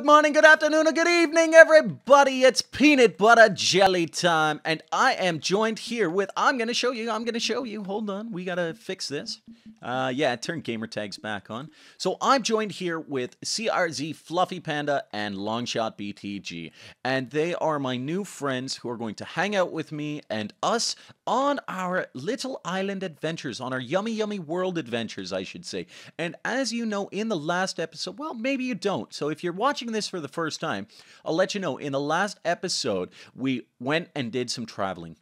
Good morning, good afternoon, or good evening, everybody. It's peanut butter jelly time, and I am joined here with. I'm gonna show you. I'm gonna show you. Hold on, we gotta fix this. Uh, yeah, turn gamer tags back on. So I'm joined here with CRZ, Fluffy Panda, and Longshot BTG, and they are my new friends who are going to hang out with me and us on our little island adventures, on our yummy, yummy world adventures, I should say. And as you know, in the last episode, well, maybe you don't. So if you're watching this for the first time, I'll let you know in the last episode, we went and did some traveling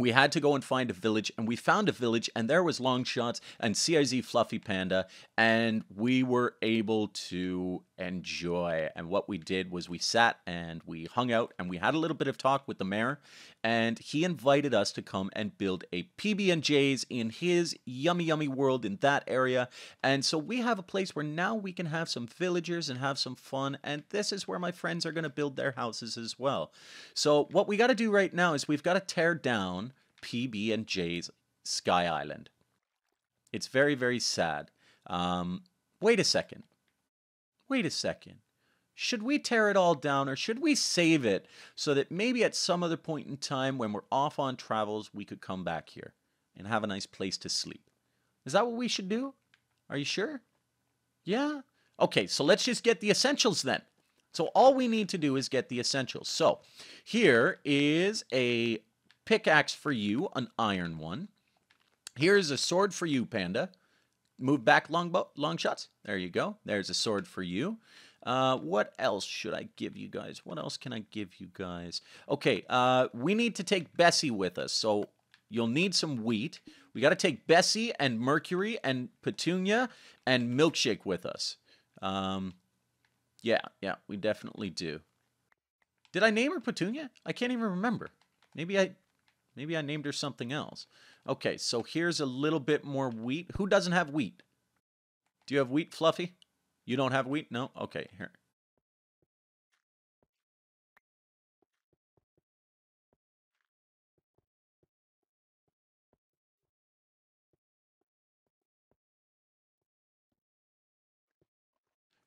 we had to go and find a village and we found a village and there was long shots and CIZ Fluffy Panda and we were able to enjoy and what we did was we sat and we hung out and we had a little bit of talk with the mayor and he invited us to come and build a PB&J's in his yummy yummy world in that area and so we have a place where now we can have some villagers and have some fun and this is where my friends are going to build their houses as well. So what we got to do right now is we've got to tear down PB and J's Sky Island. It's very, very sad. Um, wait a second. Wait a second. Should we tear it all down or should we save it so that maybe at some other point in time when we're off on travels, we could come back here and have a nice place to sleep? Is that what we should do? Are you sure? Yeah? Okay, so let's just get the essentials then. So all we need to do is get the essentials. So here is a pickaxe for you, an iron one. Here's a sword for you, Panda. Move back long, long shots. There you go. There's a sword for you. Uh, what else should I give you guys? What else can I give you guys? Okay, uh, we need to take Bessie with us. So you'll need some wheat. We got to take Bessie and Mercury and Petunia and Milkshake with us. Um, yeah, yeah, we definitely do. Did I name her Petunia? I can't even remember. Maybe I Maybe I named her something else. Okay, so here's a little bit more wheat. Who doesn't have wheat? Do you have wheat, Fluffy? You don't have wheat? No? Okay, here.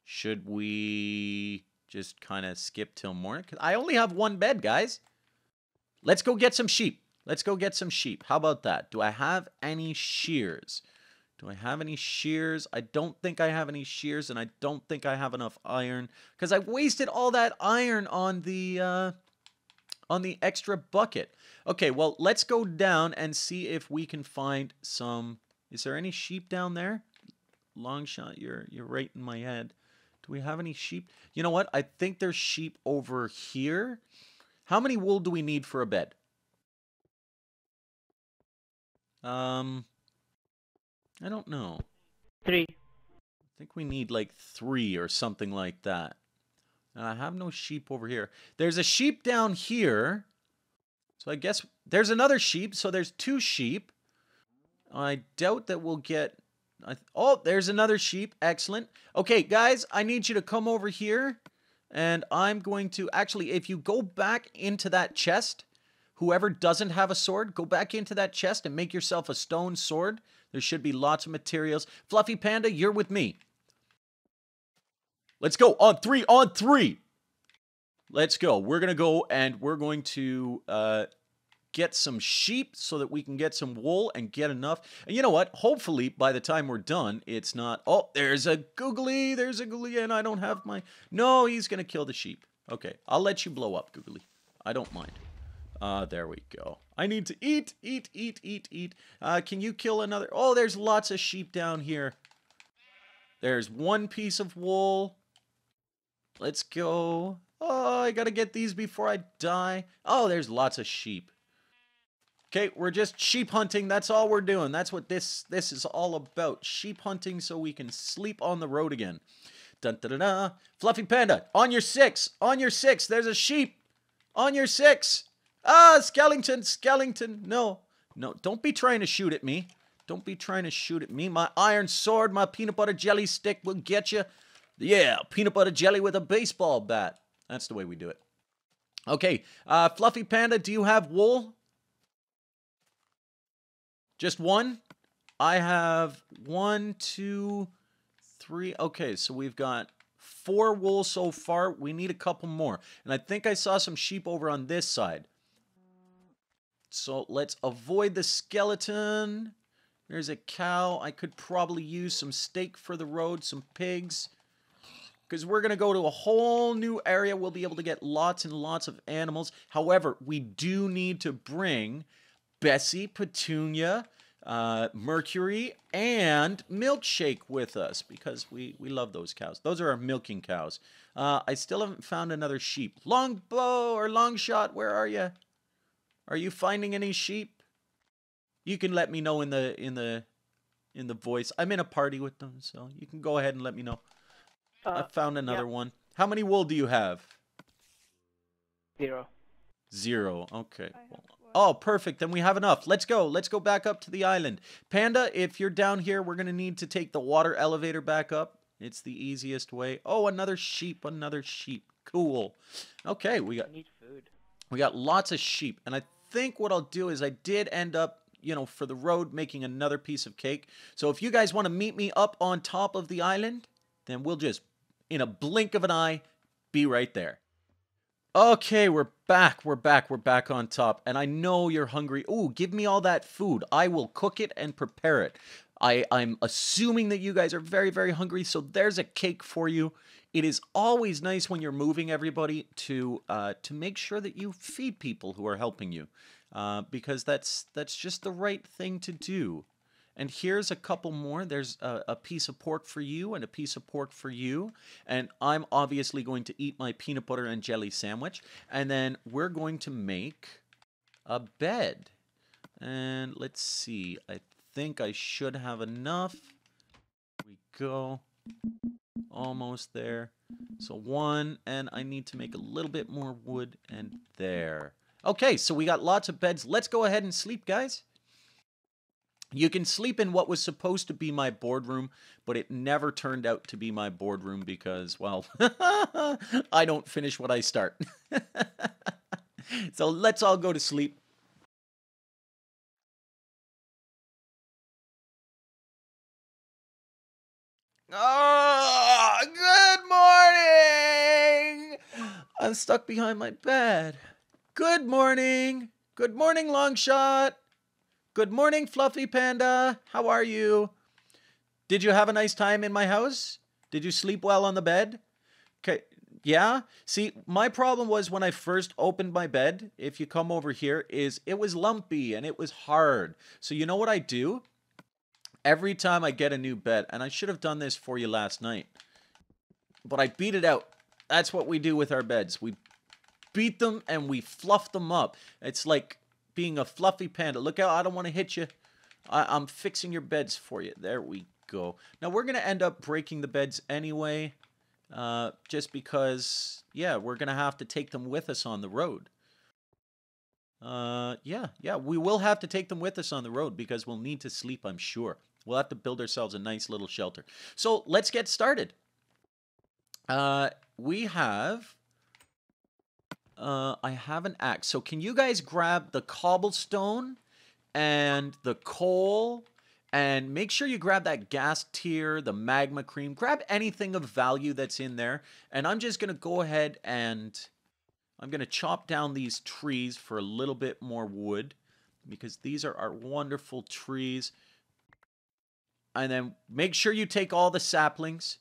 Should we just kind of skip till morning? I only have one bed, guys. Let's go get some sheep. Let's go get some sheep. How about that? Do I have any shears? Do I have any shears? I don't think I have any shears, and I don't think I have enough iron because I wasted all that iron on the uh, on the extra bucket. Okay, well, let's go down and see if we can find some. Is there any sheep down there? Long shot, you're you're right in my head. Do we have any sheep? You know what? I think there's sheep over here. How many wool do we need for a bed? Um, I don't know. Three. I think we need like three or something like that. And I have no sheep over here. There's a sheep down here. So I guess there's another sheep. So there's two sheep. I doubt that we'll get... I, oh, there's another sheep. Excellent. Okay, guys, I need you to come over here. And I'm going to... Actually, if you go back into that chest Whoever doesn't have a sword, go back into that chest and make yourself a stone sword. There should be lots of materials. Fluffy Panda, you're with me. Let's go. On three, on three. Let's go. We're going to go and we're going to uh, get some sheep so that we can get some wool and get enough. And you know what? Hopefully, by the time we're done, it's not... Oh, there's a googly. There's a googly, and I don't have my... No, he's going to kill the sheep. Okay, I'll let you blow up, googly. I don't mind. Uh, there we go. I need to eat, eat, eat, eat, eat. Uh, can you kill another? Oh, there's lots of sheep down here. There's one piece of wool. Let's go. Oh, I gotta get these before I die. Oh, there's lots of sheep. Okay, we're just sheep hunting. That's all we're doing. That's what this this is all about. Sheep hunting so we can sleep on the road again. Dun da da da. Fluffy Panda, on your six. On your six. There's a sheep. On your six. Ah, Skellington, Skellington. No, no, don't be trying to shoot at me. Don't be trying to shoot at me. My iron sword, my peanut butter jelly stick will get you. Yeah, peanut butter jelly with a baseball bat. That's the way we do it. Okay, uh, Fluffy Panda, do you have wool? Just one? I have one, two, three. Okay, so we've got Four wool so far. We need a couple more. And I think I saw some sheep over on this side. So let's avoid the skeleton. There's a cow. I could probably use some steak for the road, some pigs. Because we're going to go to a whole new area. We'll be able to get lots and lots of animals. However, we do need to bring Bessie, Petunia, uh, Mercury, and Milkshake with us because we, we love those cows. Those are our milking cows. Uh, I still haven't found another sheep. Longbow or Longshot, where are you? Are you finding any sheep? You can let me know in the in the in the voice. I'm in a party with them, so you can go ahead and let me know. Uh, I found another yeah. one. How many wool do you have? Zero. Zero. Okay. I have one. Oh, perfect. Then we have enough. Let's go. Let's go back up to the island. Panda, if you're down here, we're going to need to take the water elevator back up. It's the easiest way. Oh, another sheep. Another sheep. Cool. Okay, we got I need food. we got lots of sheep. And I think what I'll do is I did end up, you know, for the road making another piece of cake. So if you guys want to meet me up on top of the island, then we'll just in a blink of an eye be right there. Okay, we're back. We're back. We're back on top. And I know you're hungry. Ooh, give me all that food. I will cook it and prepare it. I, I'm assuming that you guys are very, very hungry. So there's a cake for you. It is always nice when you're moving everybody to uh, to make sure that you feed people who are helping you, uh, because that's that's just the right thing to do. And here's a couple more. There's a, a piece of pork for you and a piece of pork for you. And I'm obviously going to eat my peanut butter and jelly sandwich. And then we're going to make a bed. And let's see. I think I should have enough. Here we go. Almost there. So one, and I need to make a little bit more wood, and there. Okay, so we got lots of beds. Let's go ahead and sleep, guys. You can sleep in what was supposed to be my boardroom, but it never turned out to be my boardroom because, well, I don't finish what I start. so let's all go to sleep. Oh, good morning! I'm stuck behind my bed. Good morning. Good morning, Longshot. Good morning, Fluffy Panda. How are you? Did you have a nice time in my house? Did you sleep well on the bed? Okay. Yeah. See, my problem was when I first opened my bed, if you come over here, is it was lumpy and it was hard. So you know what I do? Every time I get a new bed, and I should have done this for you last night, but I beat it out. That's what we do with our beds. We beat them and we fluff them up. It's like being a fluffy panda. Look out, I don't want to hit you. I, I'm fixing your beds for you. There we go. Now we're going to end up breaking the beds anyway, uh, just because, yeah, we're going to have to take them with us on the road. Uh, yeah, yeah, we will have to take them with us on the road because we'll need to sleep, I'm sure. We'll have to build ourselves a nice little shelter. So let's get started. Uh, we have uh, I have an axe. So can you guys grab the cobblestone and the coal and make sure you grab that ghast tear, the magma cream. Grab anything of value that's in there. And I'm just going to go ahead and I'm going to chop down these trees for a little bit more wood because these are our wonderful trees. And then make sure you take all the saplings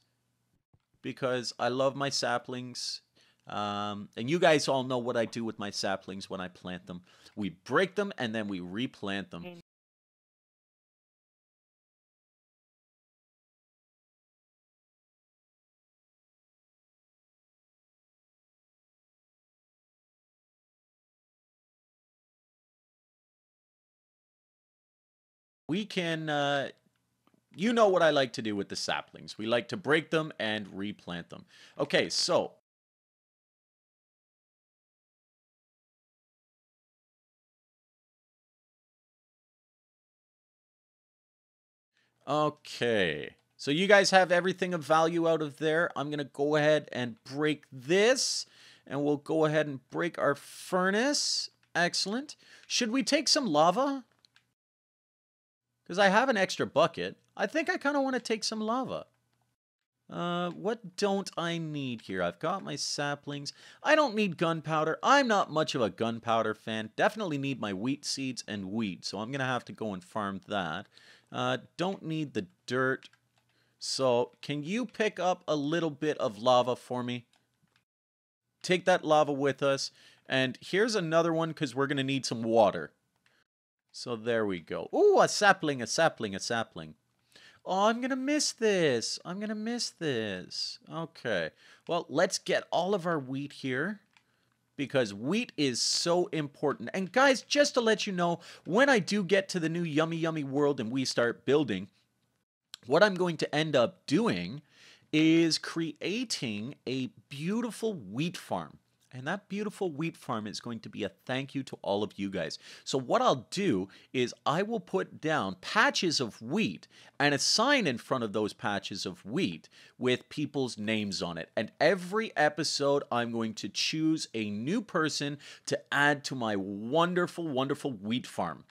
because I love my saplings. Um, and you guys all know what I do with my saplings when I plant them. We break them and then we replant them. We can, uh, you know what I like to do with the saplings. We like to break them and replant them. Okay, so Okay. So you guys have everything of value out of there. I'm going to go ahead and break this. And we'll go ahead and break our furnace. Excellent. Should we take some lava? Because I have an extra bucket. I think I kind of want to take some lava. Uh, what don't I need here? I've got my saplings. I don't need gunpowder. I'm not much of a gunpowder fan. Definitely need my wheat seeds and wheat, so I'm going to have to go and farm that. Uh, don't need the dirt. So, can you pick up a little bit of lava for me? Take that lava with us. And here's another one because we're going to need some water. So there we go. Ooh, a sapling, a sapling, a sapling. Oh, I'm going to miss this. I'm going to miss this. Okay. Well, let's get all of our wheat here because wheat is so important. And guys, just to let you know, when I do get to the new Yummy Yummy world and we start building, what I'm going to end up doing is creating a beautiful wheat farm. And that beautiful wheat farm is going to be a thank you to all of you guys. So, what I'll do is I will put down patches of wheat and a sign in front of those patches of wheat with people's names on it. And every episode, I'm going to choose a new person to add to my wonderful, wonderful wheat farm.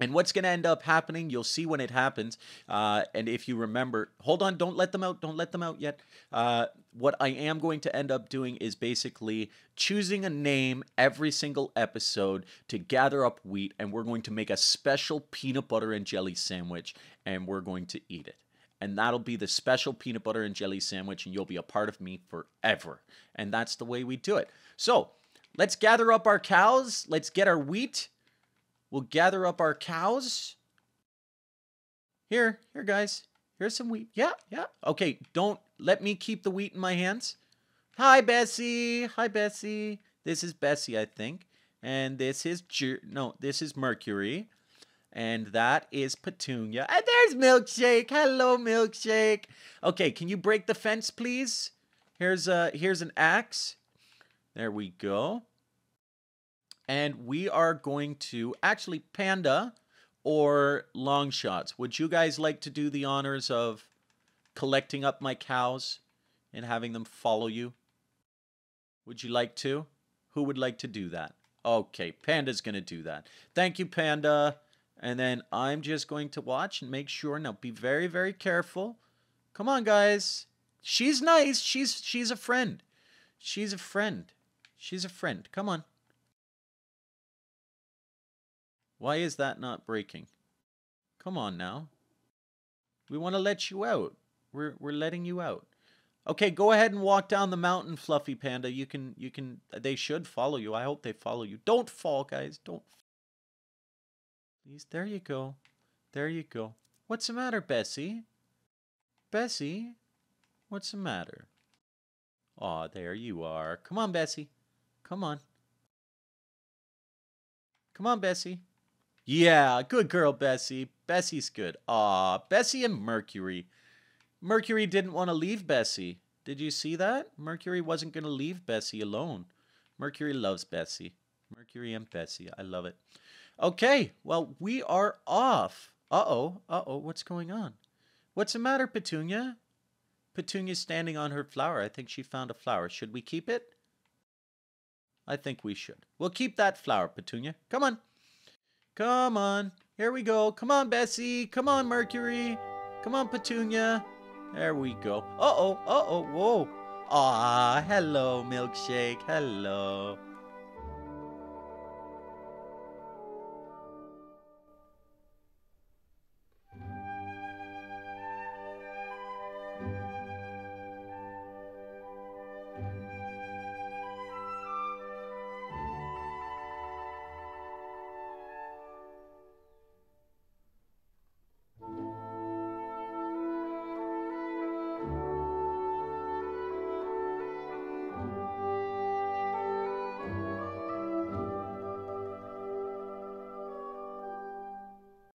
And what's going to end up happening, you'll see when it happens. Uh, and if you remember, hold on, don't let them out, don't let them out yet. Uh, what I am going to end up doing is basically choosing a name every single episode to gather up wheat, and we're going to make a special peanut butter and jelly sandwich, and we're going to eat it. And that'll be the special peanut butter and jelly sandwich, and you'll be a part of me forever. And that's the way we do it. So let's gather up our cows, let's get our wheat We'll gather up our cows. Here, here, guys. Here's some wheat. Yeah, yeah. Okay, don't let me keep the wheat in my hands. Hi, Bessie. Hi, Bessie. This is Bessie, I think. And this is, Jer no, this is Mercury. And that is Petunia. And there's Milkshake. Hello, Milkshake. Okay, can you break the fence, please? Here's a here's an axe. There we go and we are going to actually Panda or Long Shots. Would you guys like to do the honors of collecting up my cows and having them follow you? Would you like to? Who would like to do that? Okay, Panda's going to do that. Thank you, Panda. And then I'm just going to watch and make sure. Now, be very, very careful. Come on, guys. She's nice. She's she's a friend. She's a friend. She's a friend. Come on. Why is that not breaking? Come on now. We want to let you out. We're we're letting you out. Okay, go ahead and walk down the mountain, Fluffy Panda. You can you can they should follow you. I hope they follow you. Don't fall, guys. Don't Please. There you go. There you go. What's the matter, Bessie? Bessie? What's the matter? Aw, there you are. Come on, Bessie. Come on. Come on, Bessie. Yeah, good girl, Bessie. Bessie's good. Aw, Bessie and Mercury. Mercury didn't want to leave Bessie. Did you see that? Mercury wasn't going to leave Bessie alone. Mercury loves Bessie. Mercury and Bessie. I love it. Okay, well, we are off. Uh-oh, uh-oh, what's going on? What's the matter, Petunia? Petunia's standing on her flower. I think she found a flower. Should we keep it? I think we should. We'll keep that flower, Petunia. Come on. Come on. Here we go. Come on, Bessie. Come on, Mercury. Come on, Petunia. There we go. Uh-oh. Uh-oh. Whoa. Ah, hello, Milkshake. Hello.